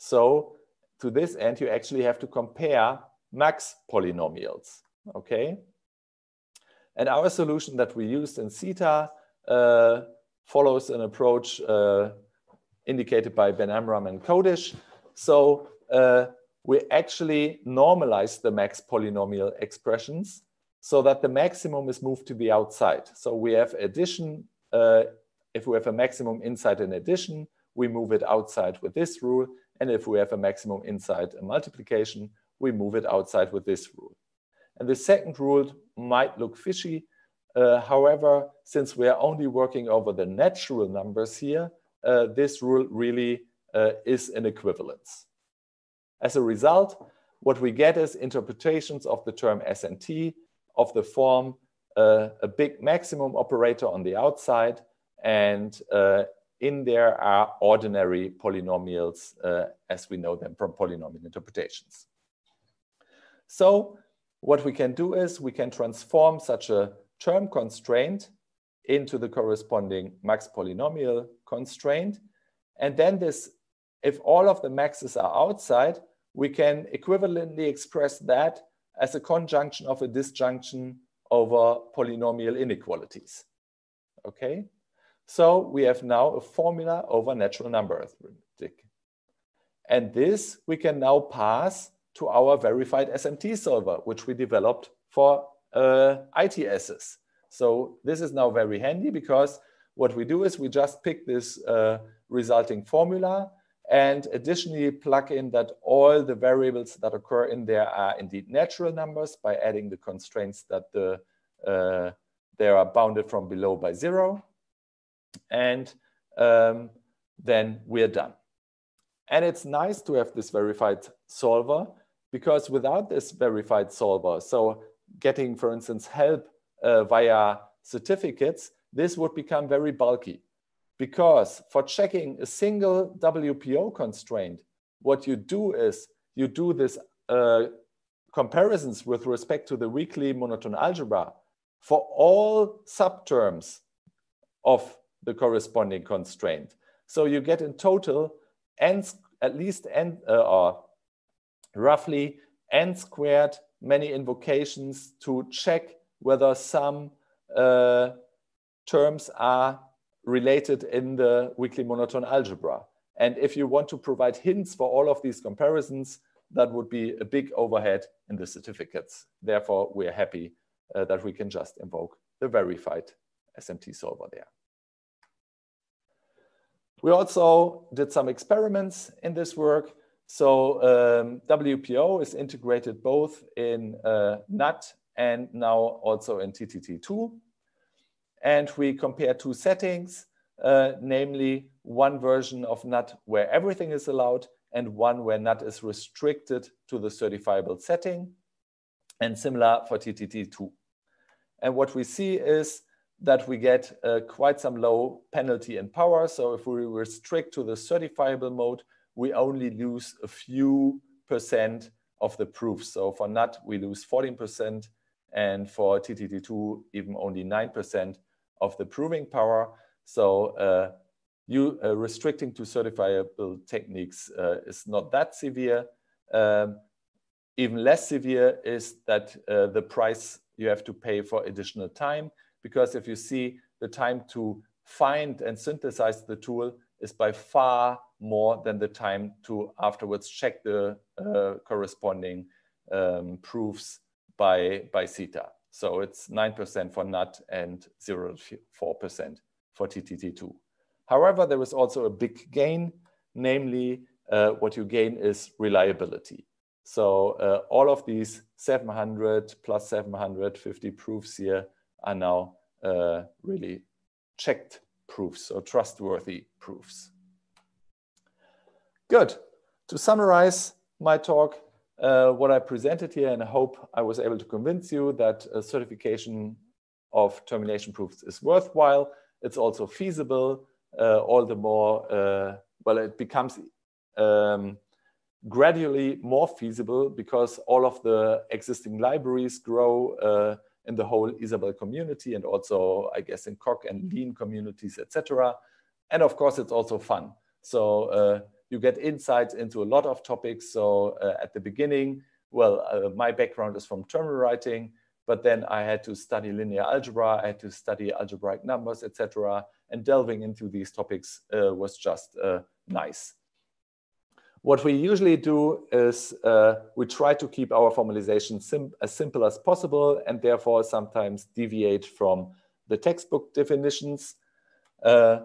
So to this end, you actually have to compare max polynomials, okay? And our solution that we used in CeTA uh, follows an approach uh, indicated by Ben Amram and Codish. So uh, we actually normalize the max polynomial expressions so that the maximum is moved to the outside. So we have addition, uh, if we have a maximum inside an addition, we move it outside with this rule. And if we have a maximum inside a multiplication, we move it outside with this rule. And the second rule might look fishy. Uh, however, since we are only working over the natural numbers here, uh, this rule really uh, is an equivalence. As a result, what we get is interpretations of the term SNT of the form uh, a big maximum operator on the outside, and uh, in there are ordinary polynomials uh, as we know them from polynomial interpretations. So what we can do is we can transform such a term constraint into the corresponding max polynomial constraint. And then this, if all of the maxes are outside, we can equivalently express that as a conjunction of a disjunction over polynomial inequalities. Okay, so we have now a formula over natural number arithmetic. And this we can now pass to our verified SMT solver, which we developed for uh, ITSs. So this is now very handy because what we do is we just pick this uh, resulting formula and additionally plug in that all the variables that occur in there are indeed natural numbers by adding the constraints that the, uh, they are bounded from below by zero. And um, then we're done. And it's nice to have this verified solver because without this verified solver, so getting, for instance, help uh, via certificates, this would become very bulky. Because for checking a single WPO constraint, what you do is you do this uh, comparisons with respect to the weakly monotone algebra for all subterms of the corresponding constraint. So you get in total n, at least n, uh, or roughly n squared many invocations to check whether some uh, terms are related in the weakly monotone algebra. And if you want to provide hints for all of these comparisons, that would be a big overhead in the certificates. Therefore, we're happy uh, that we can just invoke the verified SMT solver there. We also did some experiments in this work. So um, WPO is integrated both in uh, NaTT and now also in TTT2. And we compare two settings, uh, namely one version of NaTT where everything is allowed and one where NaTT is restricted to the certifiable setting and similar for TTT2. And what we see is that we get uh, quite some low penalty in power. So if we restrict to the certifiable mode, we only lose a few percent of the proofs. So for NaTT, we lose 14%, and for TTT2, even only 9% of the proving power. So uh, you uh, restricting to certifiable techniques uh, is not that severe. Um, even less severe is that uh, the price you have to pay for additional time, because if you see the time to find and synthesize the tool is by far more than the time to afterwards check the uh, corresponding um, proofs by, by CeTA. So it's 9% for NaTT and 0.4% for TTT2. However, there is also a big gain, namely uh, what you gain is reliability. So uh, all of these 700 plus 750 proofs here are now uh, really checked proofs or trustworthy proofs. Good. To summarize my talk, uh, what I presented here, and I hope I was able to convince you that certification of termination proofs is worthwhile. It's also feasible, uh, all the more, uh, well, it becomes um, gradually more feasible because all of the existing libraries grow uh, in the whole Isabelle community and also, I guess, in Coq and Lean communities, etc. And of course, it's also fun. So uh, you get insights into a lot of topics. So uh, at the beginning, well, uh, my background is from term rewriting, but then I had to study linear algebra, I had to study algebraic numbers, etc. And delving into these topics uh, was just uh, nice. What we usually do is uh, we try to keep our formalization sim as simple as possible and therefore sometimes deviate from the textbook definitions. Uh,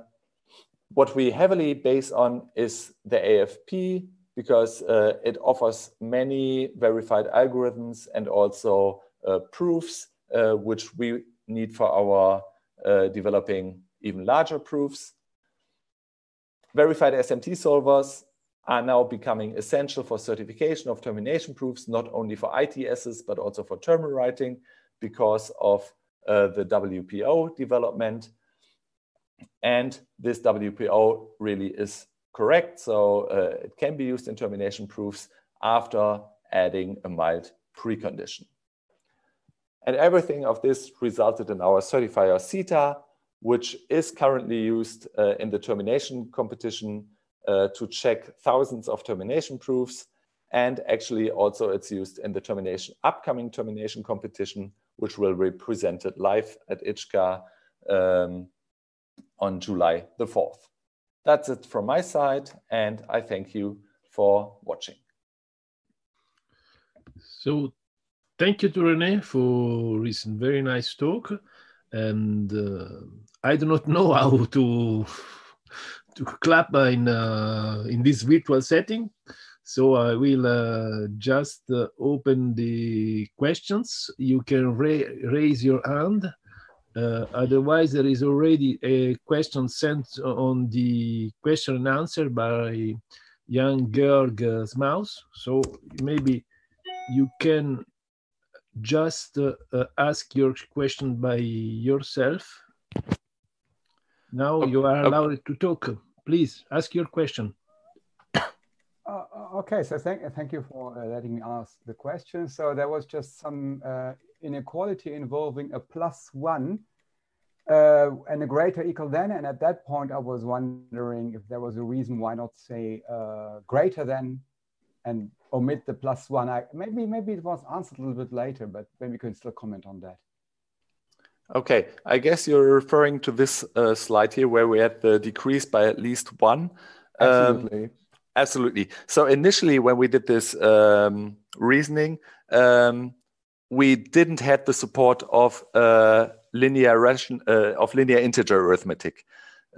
what we heavily base on is the AFP because uh, it offers many verified algorithms and also uh, proofs, uh, which we need for our uh, developing even larger proofs. Verified SMT solvers are now becoming essential for certification of termination proofs, not only for ITSs, but also for term rewriting because of uh, the WPO development. And this WPO really is correct. So uh, it can be used in termination proofs after adding a mild precondition. And everything of this resulted in our certifier CeTA, which is currently used uh, in the termination competition uh, to check thousands of termination proofs. And actually also it's used in the termination upcoming termination competition, which will be presented live at IJCAR um, on July the 4th. That's it from my side. And I thank you for watching. So thank you to Rene for this very nice talk. And uh, I do not know [LAUGHS] how to clap in uh, in this virtual setting. So I will uh, just uh, open the questions. You can ra raise your hand. Uh, otherwise, there is already a question sent on the question and answer by Jan-Georg Smaus. So maybe you can just uh, uh, ask your question by yourself. Now you are allowed to talk please ask your question. [COUGHS] Uh, okay, so thank, thank you for uh, letting me ask the question. So there was just some uh, inequality involving a plus one uh, and a greater equal than. And at that point, I was wondering if there was a reason why not say uh, greater than and omit the plus one. I, maybe, maybe it was answered a little bit later, but maybe you can still comment on that. Okay, I guess you're referring to this uh, slide here where we had the decrease by at least one. Absolutely. Um, absolutely. So initially, when we did this um, reasoning, um, we didn't have the support of uh, linear ration, uh, of linear integer arithmetic.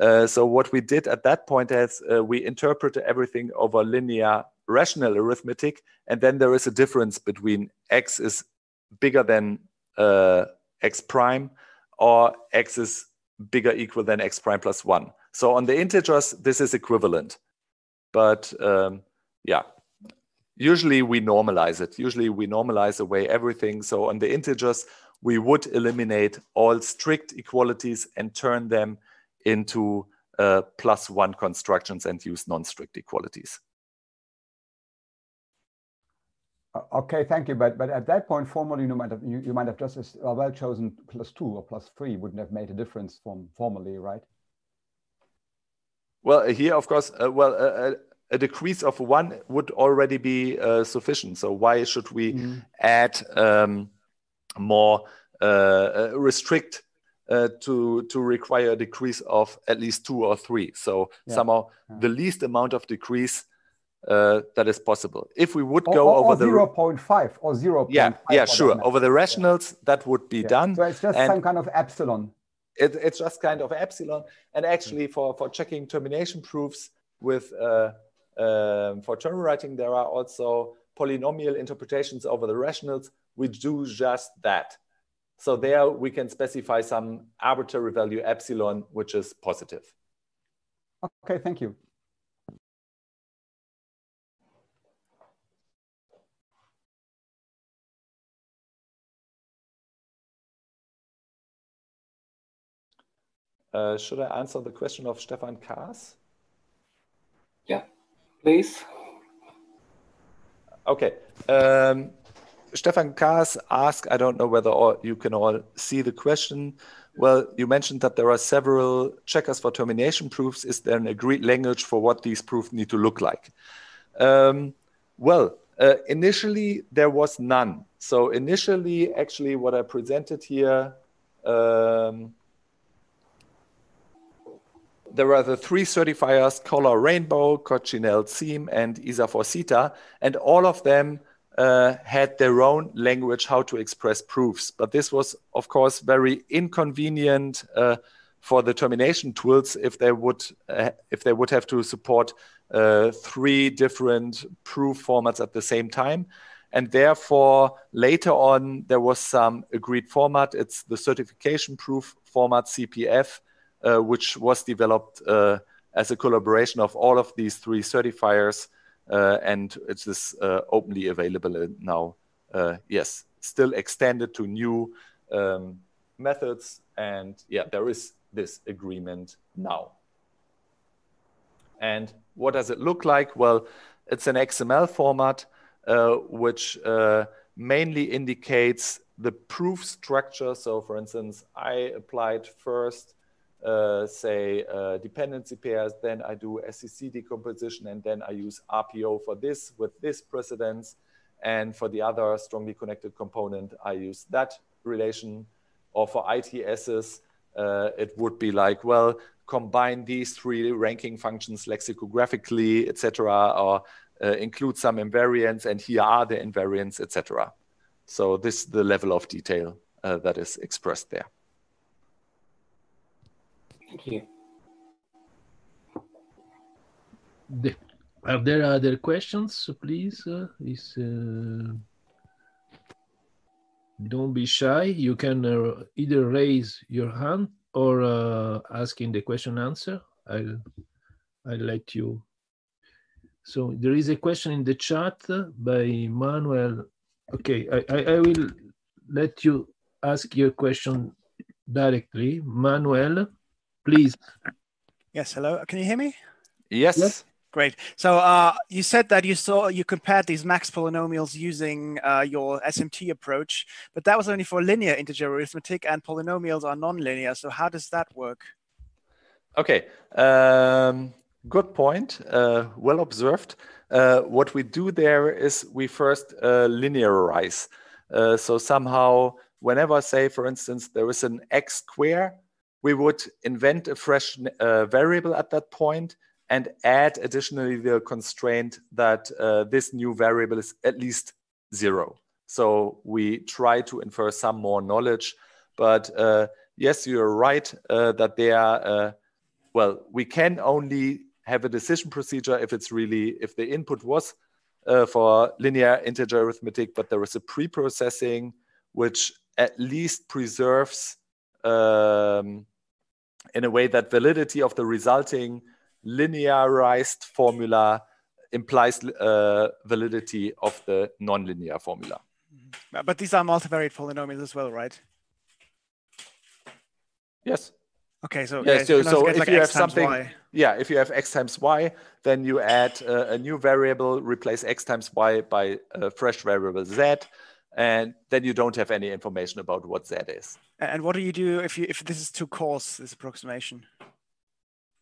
Uh, so what we did at that point is uh, we interpreted everything over linear rational arithmetic, and then there is a difference between x is bigger than uh, x prime or x is bigger equal than x prime plus 1. So on the integers, this is equivalent. But um, yeah, usually we normalize it. Usually we normalize away everything. So on the integers, we would eliminate all strict equalities and turn them into uh, plus one constructions and use non-strict equalities. Okay, thank you. But but at that point, formally, you might have you, you might have just as well chosen plus two or plus three wouldn't have made a difference from formally, right? Well, here, of course, uh, well, uh, a decrease of one would already be uh, sufficient. So why should we mm. add um, more uh, uh, restrict uh, to to require a decrease of at least two or three? So yeah. somehow yeah. the least amount of decrease uh, that is possible. If we would go or, over or the 0.5 or 0. Yeah, yeah, sure. Over the rationals, yeah. that would be yeah. done. So it's just and some kind of epsilon. It, it's just kind of epsilon. And actually, for, for checking termination proofs with uh, um, for term rewriting, there are also polynomial interpretations over the rationals, we do just that. So there we can specify some arbitrary value epsilon, which is positive. Okay, thank you. Should I answer the question of Stefan Kahrs? Yeah, please. Okay. Um, Stefan Kahrs asked, I don't know whether all, you can all see the question. Well, you mentioned that there are several checkers for termination proofs. Is there an agreed language for what these proofs need to look like? Um, well, uh, initially there was none. So initially, actually, what I presented here, um, there are the three certifiers, CoLoR Rainbow, Coccinelle CiME, and IsaFoR CeTA, and all of them uh, had their own language how to express proofs. But this was, of course, very inconvenient uh, for the termination tools if they would uh, if they would have to support uh, three different proof formats at the same time. And therefore, later on, there was some agreed format. It's the certification proof format CPF, which was developed uh, as a collaboration of all of these three certifiers uh, and it is uh, openly available now. Uh, yes, still extended to new um, methods, and yeah, there is this agreement now. And what does it look like? Well, it's an XML format, uh, which uh, mainly indicates the proof structure. So, for instance, I applied first uh, say uh, dependency pairs, then I do SCC decomposition, and then I use RPO for this with this precedence. And for the other strongly connected component, I use that relation. Or for ITSs, uh, it would be like, well, combine these three ranking functions lexicographically, etc., or uh, include some invariants, and here are the invariants, etc. So this is the level of detail uh, that is expressed there. Thank you. The, are there other questions, please? Uh, is, uh, don't be shy. You can uh, either raise your hand or uh, ask in the question answer. I'll, I'll let you. So there is a question in the chat by Manuel. Okay, I, I, I will let you ask your question directly. Manuel, please. Yes, hello. Can you hear me? Yes. yes. Great. So uh, you said that you saw you compared these max polynomials using uh, your SMT approach, but that was only for linear integer arithmetic, and polynomials are nonlinear. So how does that work? Okay. Um, good point. Uh, well observed. Uh, what we do there is we first uh, linearize. Uh, so somehow, whenever, say, for instance, there is an x square we would invent a fresh uh, variable at that point and add additionally the constraint that uh, this new variable is at least zero. So we try to infer some more knowledge. But uh, yes, you're right uh, that they are, uh, well, we can only have a decision procedure if it's really, if the input was uh, for linear integer arithmetic, but there is a pre-processing which at least preserves um, in a way that validity of the resulting linearized formula implies uh, validity of the nonlinear formula. Mm-hmm. But these are multivariate polynomials as well, right? Yes. Okay, so yeah, so, so if like you have something, y. yeah, if you have x times y, then you add uh, a new variable, replace x times y by a fresh variable z, and then you don't have any information about what z is. And what do you do if you if this is too coarse, this approximation?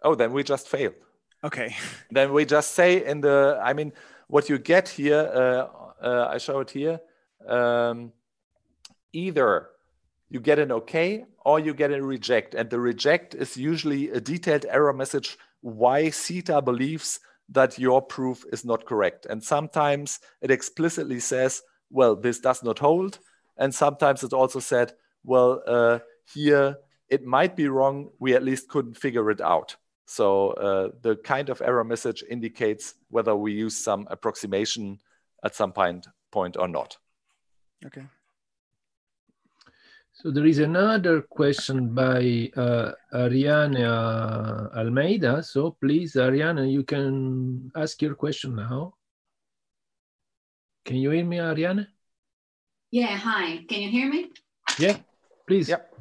Oh, then we just fail. Okay. [LAUGHS] Then we just say in the, I mean, what you get here, uh, uh, I show it here. Um, either you get an okay or you get a reject, and the reject is usually a detailed error message why CeTA believes that your proof is not correct. And sometimes it explicitly says, well, this does not hold. And sometimes it also said, well, uh, here it might be wrong. We at least couldn't figure it out. So uh, the kind of error message indicates whether we use some approximation at some point, point or not. Okay. So there is another question by uh, Ariana Almeida. So please, Ariana, you can ask your question now. Can you hear me, Ariana? Yeah, hi. Can you hear me? Yeah, please. Yep.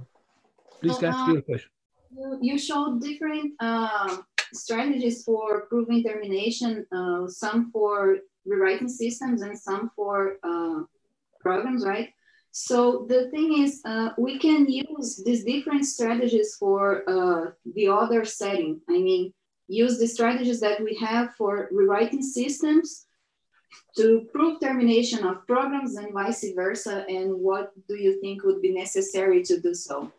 Please So, ask your question. You, you showed different uh, strategies for proving termination, uh, some for rewriting systems and some for uh, programs, right? So the thing is, uh, we can use these different strategies for uh, the other setting. I mean, use the strategies that we have for rewriting systems to prove termination of programs and vice versa. And what do you think would be necessary to do so?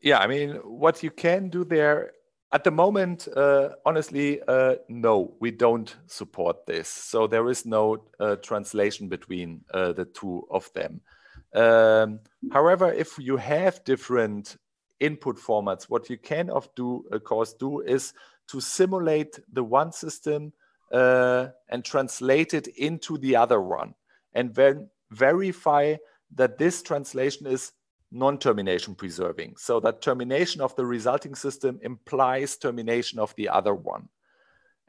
Yeah, I mean, what you can do there at the moment, uh, honestly, uh, no, we don't support this. So there is no uh, translation between uh, the two of them. Um, however, if you have different input formats, what you can of do, of course, do is to simulate the one system uh, and translate it into the other one, and then verify that this translation is non-termination preserving. So that termination of the resulting system implies termination of the other one.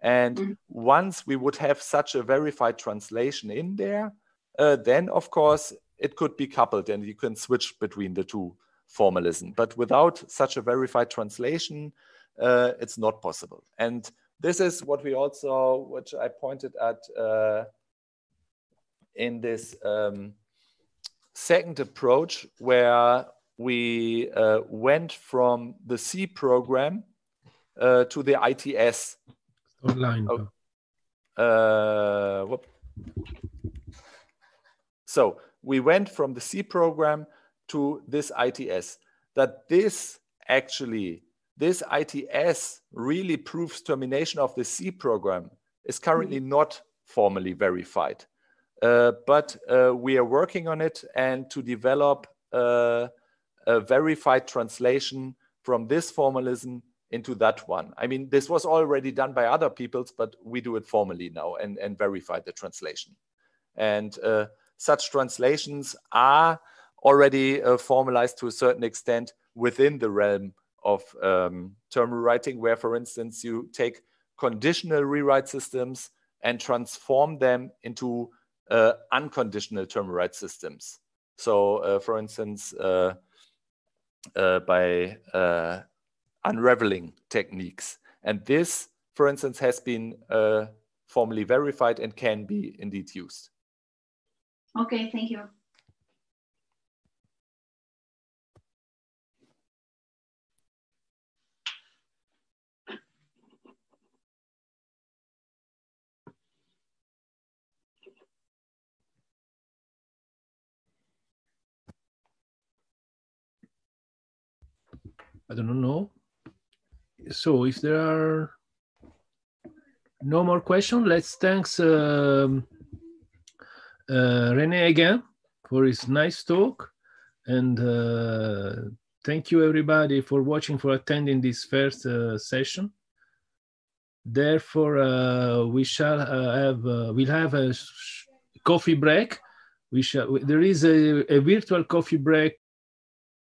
And Mhm. once we would have such a verified translation in there, uh, then of course it could be coupled and you can switch between the two formalism. But without such a verified translation, uh, it's not possible. And this is what we also, which I pointed at uh, in this um, second approach, where we uh, went from the C program uh, to the ITS. Online. oh. Uh. So we went from the C program to this ITS. That this actually, this ITS really proves termination of the C program is currently not formally verified. Uh, but uh, we are working on it and to develop uh, a verified translation from this formalism into that one. I mean, this was already done by other peoples, but we do it formally now and, and verify the translation. And uh, such translations are already uh, formalized to a certain extent within the realm of um, term rewriting, where, for instance, you take conditional rewrite systems and transform them into uh, unconditional term rewrite systems. So, uh, for instance, uh, uh, by uh, unraveling techniques. And this, for instance, has been uh, formally verified and can be indeed used. Okay, thank you. I don't know. So if there are no more questions, let's thanks um, uh, René again for his nice talk. And uh, thank you everybody for watching, for attending this first uh, session. Therefore, uh, we shall uh, have, uh, we'll have a coffee break. We shall, there is a, a virtual coffee break